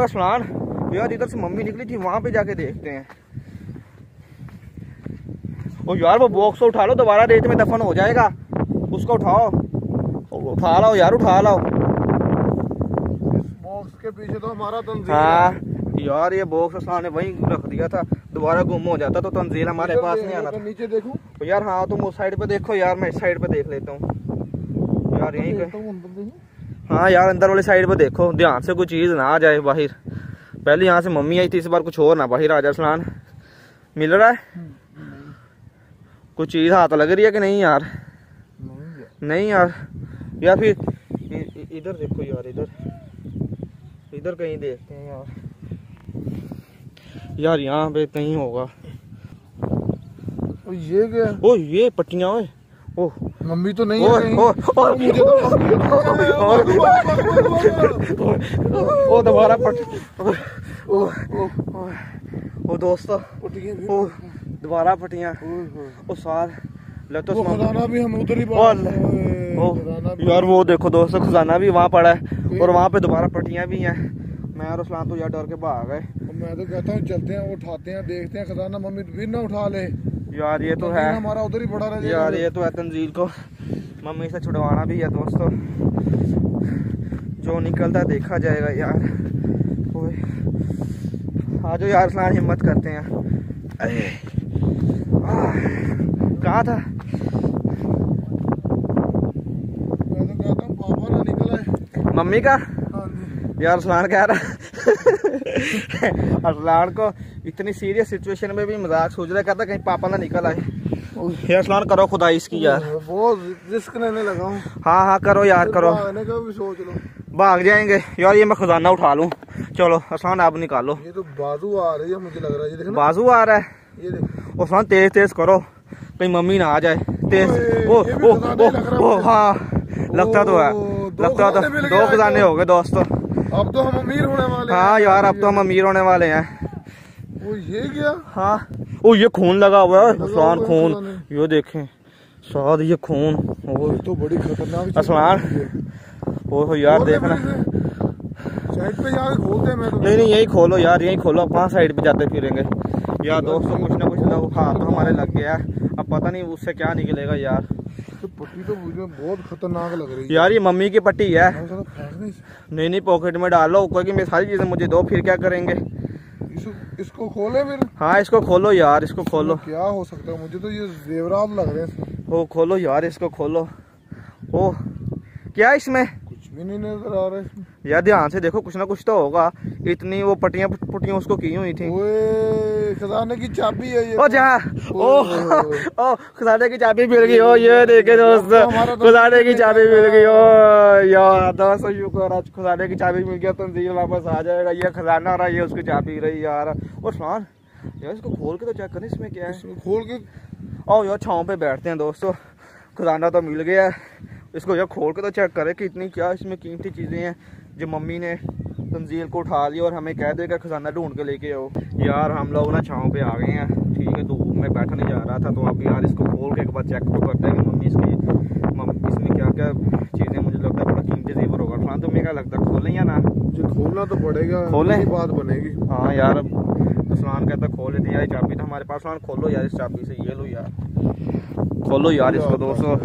और असलान यार इधर से मम्मी निकली थी वहाँ पे जाके देखते हैं। ओ यार वो बॉक्स उठा लो दोबारा रेत में दफन हो जाएगा। उसको उठाओ। उठा लाओ यार उठा लाओ। बॉक्स के पीछे तो हमारा तंजील हाँ। यार ये बॉक्स असलान ने वहीं रख दिया था। दोबारा गुम हो जाता तो तंजील हमारे पास नहीं आना था। नीचे देखूँ? तो यार हाँ तुम उस साइड पे देखो यार मैं इस साइड पे देख लेता हूँ। यार यहीं हूँ, यार अंदर वाली साइड पे देखो ध्यान से कोई चीज़ ना आ जाए बाहर। पहले यहाँ से मम्मी आई थी इस बार कुछ और ना बाहर आ जाए असलान मिल रहा है? कुछ चीज़ हाथ लग रही है कि नहीं यार? नहीं यार। या फिर इधर देखो यार इधर। इधर कहीं देखते हैं यार। यार यहाँ पे कहीं होगा। और ये क्या? ओ ये पट्टियाँ ओए। ओ मम्मी तो नहीं है ओ मुझे तो ओ दोबारा पट ओ ओ, दोस्तों पटियाँ ओ दोबारा ओए। ओ सार ले तो खजाना भी हम उधर ही ओ यार वो देखो दोस्तों खजाना भी वहाँ पड़ा है और वहाँ पे दोबारा पट्टियाँ भी हैं मैं और उसलान तो यार डर के भाग गए और मैं तो कहता हूँ चलते हैं उठाते हैं देखते हैं खजाना मम्मी फिर ना उठा ले यार ये तो है हमारा उधर ही पड़ा रह यार ये तो है तंजील को मम्मी से छुड़वाना भी है दोस्तों जो निकलता देखा जाएगा यार आ जाओ यार इस्लाम हिम्मत करते हैं अरे कहाँ था तो कहता पापा ना निकला मम्मी का यार असलान कह रहा असलान को इतनी सीरियस सिचुएशन में भी मज़ाक सोच रहा कहता कहीं पापा ना निकल आए। असलान करो खुदा इसकी यार। बहुत रिस्क लेने लगा हूँ। हाँ हाँ करो यार करो। भी सोच लो। भाग जाएँगे। यार ये मैं खजाना उठा लूँ। चलो आसान आप निकालो। ये तो बाजू आ रही है मुझे लग रहा है। ये बाजू आ रहा है। ये देख। आसान तेज तेज करो। कहीं मम्मी ना आ जाए। तेज। ये भी ओ ओ ही लगता तो है। लगता तो दो खजाने तो। हो गए दोस्तों। अब तो हम अमीर होने वाले हाँ हैं। यार अब तो हम अमीर होने वाले हैं। वो ये क्या? हाँ। ओ ये खून लगा हुआ है। है खून। ये देखें साद ये खून। ओ तो बड़ी खतरनाक आसमान। है। ओ यार देखना। साइड पे जाके खोलते हैं मैं तो। नहीं नहीं यही खोलो यार यही खोलो। कहाँ साइड पे जाते फिरेंगे। यार दोस्तों कुछ ना कुछ लोग हाथ तो हमारे लग गया। है अब पता नहीं उससे क्या निकलेगा यार। तो पट्टी तो मुझे बहुत खतरनाक लग रही है। यार ये मम्मी की पट्टी है। फेंक नहीं नहीं पॉकेट में डालो क्योंकि मैं सारी चीज़ें मुझे दो फिर क्या करेंगे? इसको इसको खोले फिर। हाँ इसको खोलो यार इसको खोलो। क्या हो सकता है? मुझे तो ये जेवरात लग रहे हैं ओ खोलो यार इसको खोलो। ओ क्या इसमें? कुछ भी नहीं नज़र आ रहा है यार ध्यान से देखो कुछ ना कुछ तो होगा। इतनी वो पट्टियाँ पुट्टियाँ उसको की हुई थी। खजाने की चाबी है ये। ओ जा ओ ओ खजाने की चाबी मिल गई ओ ये देखे दोस्त तो खजाने की चाबी मिल गई ओ यार दोस्त शुक्र आज खजाने की चाबी मिल गया तंजील वापस आ जाएगा ये खजाना रहा ये उसकी चाबी रही यार। और सुनान यार इसको खोल के तो चेक करें इसमें क्या है? खोल के ओ यार छाँव पे बैठते हैं दोस्तों खजाना तो मिल गया है। इसको यार खोल के तो चेक करें कि इतनी क्या इसमें कीमती चीज़ें हैं। जो मम्मी ने तंजील को उठा लिया और हमें कह देगा खजाना ढूंढ के लेके आओ। यार हम लोग ना छाँव पे आ गए हैं। ठीक है धूप में बैठा नहीं जा रहा था तो अब यार इसको खोल के एक बार चेक तो करते हैं कि मम्मी इसकी मम्मी इसमें क्या क्या चीज़ें मुझे लगता है बड़ा कीमती जेवर होगा। खान तुम्हें क्या लगता है खोलें या ना? मुझे खोलना तो पड़ेगा खोलें? बात बनेगी। हाँ यार अब असलान कहता खोल लेते यार चाबी तो हमारे पास असलान खोलो यार इस चाबी से ये लो यार। खोलो यार इसको दोस्तों।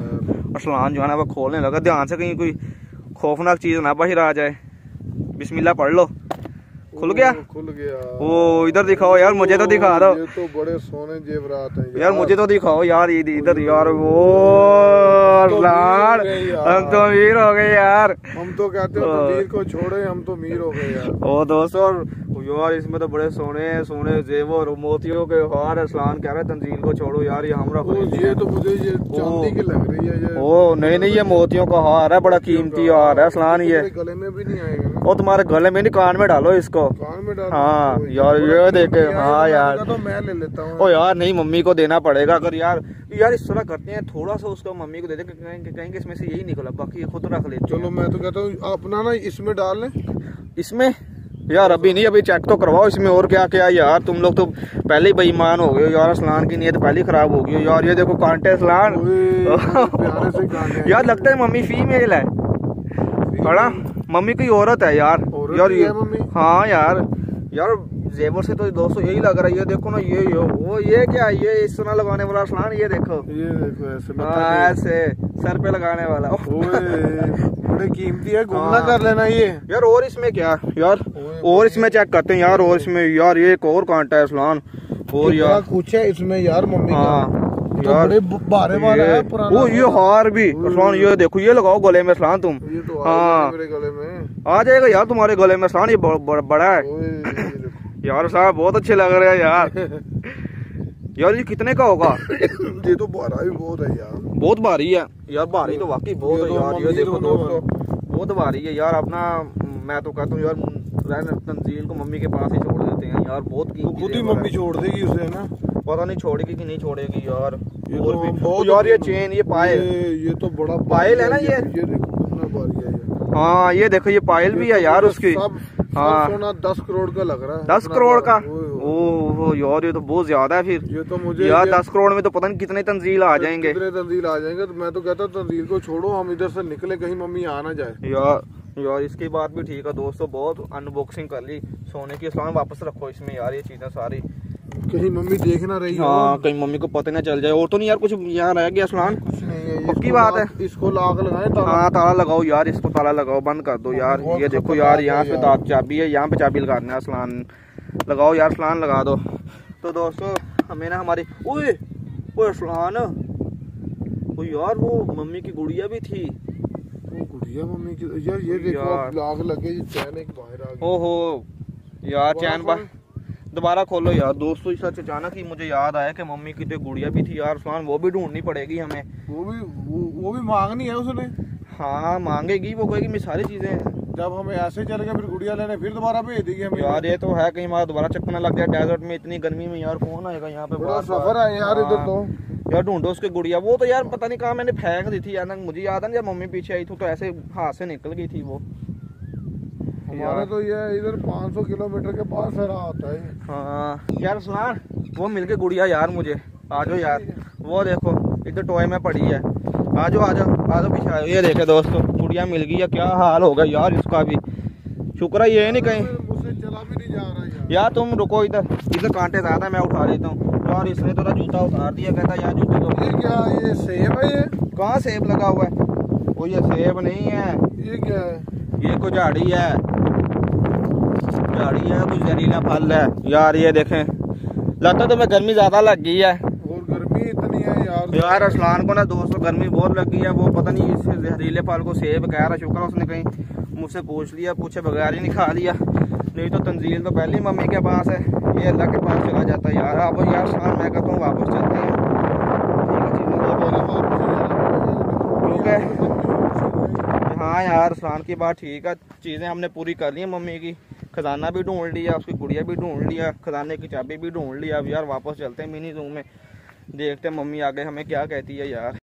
असलान जो है ना वो खोलने लगा। ध्यान से कहीं कोई खौफनाक चीज़ ना बाहर आ जाए। बिस्मिल्लाह पढ़ लो। खुल गया? खुल गया। वो इधर दिखाओ यार मुझे तो दिखा दो। ये तो बड़े सोने जेवरात हैं यार। मुझे तो दिखाओ यार ये इधर यार वो असलान हम तो अमीर हो गए यार। हम तो कहते हैं। फकीर को छोड़े हम तो अमीर हो गए यार। ओ दोस्तों यार इसमें तो बड़े सोने सोने जेवर मोतियों के हार असलान कह रहे हैं, तंजील को छोड़ो यार ये हम रख ओ, लेते ये तो मुझे ये चांदी की लग रही है ये। ओ नहीं नहीं ये मोतियों का हार है बड़ा कीमती हार है असलान ये। गले में भी नहीं आएगा। ओ तुम्हारे गले में नहीं कान में डालो इसको। डाल हाँ, यार, ये देखे, हाँ, यार। तो मैं ले लेता हूँ। ओ यार नहीं मम्मी को देना पड़ेगा अगर यार यार इस तरह करते हैं थोड़ा सा उसको मम्मी को दे दें कहेंगे कहेंगे इसमें से यही निकला बाकी ये खुद रख लेते चलो मैं तो कहता हूँ अपना ना इसमें डाल लें। इसमें? यार अभी नहीं अभी चेक तो करवाओ इसमें और क्या क्या यार तुम लोग तो पहले ही बेईमान हो गए यार असलान की नीयत पहले खराब हो गई हो यार ये देखो कांटे असलान। ओए, प्यारे से कान है। यार लगता है मम्मी फीमेल है। बड़ा मम्मी कोई औरत है यार। यार ये हाँ यार यार जेवर से तो दोस्तों यही लग रहा है ये देखो ना ये ये वो ये क्या ये इस तरह लगाने वाला असलान ये देखो ये देखो ऐसे हाँ, ऐसे सर पे लगाने वाला बड़े कीमती है घूमना। कर लेना ये यार और इसमें क्या यार और इसमें चेक करते हैं यार और इसमें यार ये एक और कांटा है असलान और यार कुछ है इसमें यार मम्मी हाँ तो यार बड़े ब- भारे वाला ये- है पुराना ओ ये हार भी ये देखो ये लगाओ गले में असलान तुम ये तो हाँ। आ जाएगा यार तुम्हारे गले में असलान ये ब- ब- बड़ा है। यार साहब बहुत अच्छे लग रहे हैं यार। यार ये कितने का होगा? ये तो भारा भी बहुत है यार। बहुत भारी है। यार भारी तो वाकई बहुत है तो यार ये देखो दोस्तों बहुत भारी है यार अपना मैं तो कहता हूँ यार तंजील को मम्मी के पास ही छोड़ देते हैं यार बहुत तो कीमती खुद ही मम्मी छोड़ देगी उसे ना? पता नहीं छोड़ेगी कि नहीं छोड़ेगी यार ये और तो भी बहुत यार ये चेन ये पायल। ये ये तो बड़ा पायल है ना ये? ये? देखो कितना भारी है। ये हाँ ये देखो ये पायल भी है यार उसकी। हाँ। सोना दस करोड़ का लग रहा है। दस करोड़ का। ओह यार ये तो बहुत ज़्यादा है फिर। ये तो मुझे यार दस करोड़ में तो पता नहीं कितने तंजील आ जाएँगे। कितने तंजील आ जाएँगे? तो मैं तो कहता हूँ तंजील को छोड़ो हम इधर से निकले कहीं मम्मी आ ना जाए। यार यार इसकी बात भी ठीक है दोस्तों बहुत अनबॉक्सिंग कर ली। सोने की इस्लाम वापस रखो इसमें यार ये चीज़ें सारी। कहीं मम्मी देख ना रही हो। हाँ कहीं मम्मी को पता ना चल जाए। और तो नहीं यार कुछ यहाँ रह गया असलान कुछ नहीं है पक्की बात लाग- इसको लाग लगाए ताला। हाँ ताला लगाओ यार इसको ताला लगाओ बंद कर दो यार। ये देखो यार यहाँ पे। दाग चाबी है यहाँ पे चाबी लगाना है असलान लगाओ यार असलान लगा दो। तो दोस्तों हमें ना हमारी ओए ओए असलान ओ यार वो मम्मी की गुड़िया भी थी। गुड़िया मम्मी की यार ये देखो लाग लगे ये चैन एक बाहर आ गई। ओहो यार चैन बा खोलो। दोबारा खोलो यार दोस्तों इस सच अचानक ही मुझे याद आया कि मम्मी की तो गुड़िया भी थी यार असलान वो भी ढूंढनी पड़ेगी हमें। वो भी वो, वो भी मांगनी है उसने? हाँ मांगेगी वो कहेगी मैं सारी चीज़ें हैं। जब हमें ऐसे चल गए फिर गुड़िया लेने फिर दोबारा भेज देगी हमें। यार ये तो है कहीं हमारा दोबारा चक्कर लग जाए डेजर्ट में इतनी गर्मी में यार कौन आएगा यहाँ पे बड़ा सफ़र है यार इधर हाँ। तो यार ढूंढो उसके गुड़िया वो तो यार पता नहीं कहा मैंने फेंक दी थी यार मुझे याद है ना जब मम्मी पीछे आई थी तो ऐसे हाथ से निकल गई थी वो। हमारा तो ये इधर 500 किलोमीटर के पास है रहा होता है। हाँ। यार सुना वो मिल के गुड़िया यार मुझे। आ जाओ यार। वो देखो इधर टॉय में पड़ी है। आ जाओ आ जाओ आ जाओ पीछे ये देखे दोस्तों गुड़िया मिल गई है। क्या हाल होगा यार इसका भी। शुक्र है ये नहीं कहीं। चला भी नहीं जा रहा यार। यार तुम रुको इधर। इधर कांटे ज़्यादा मैं उठा लेता हूँ। यार इसने तो जूता उतार दिया कहता यार जूते को ये क्या ये सेब है ये? कहाँ सेब लगा हुआ है? वो ये सेब नहीं है। ये क्या है? ये कुछ झाड़ी है। झाड़ी है कुछ जहरीला फल है। यार ये देखें। लगता तो मैं गर्मी ज़्यादा लग गई है। और गर्मी इतनी है यार। यार असलान को ना दोस्तों गर्मी बहुत लग गई है। वो पता नहीं इस जहरीले फल को सेब कह रहा शुक्र है उसने कहीं मुझसे पूछ लिया पूछे बगैर ही नहीं खा लिया। नहीं तो तंजील तो पहले ही मम्मी के पास है। ये अल्लाह के पास चला जाता है। यार अब यार शाम मैं कहता हूँ वापस चलते हैं ठीक है, चीज़ें क्योंकि हाँ यार असलान की बात ठीक है। चीज़ें हमने पूरी कर ली हैं मम्मी की। खजाना भी ढूंढ लिया, उसकी गुड़िया भी ढूंढ लिया, खजाने की चाबी भी ढूंढ लिया। अब यार वापस चलते हैं मिनी जू में। देखते हैं मम्मी आगे हमें क्या कहती है यार।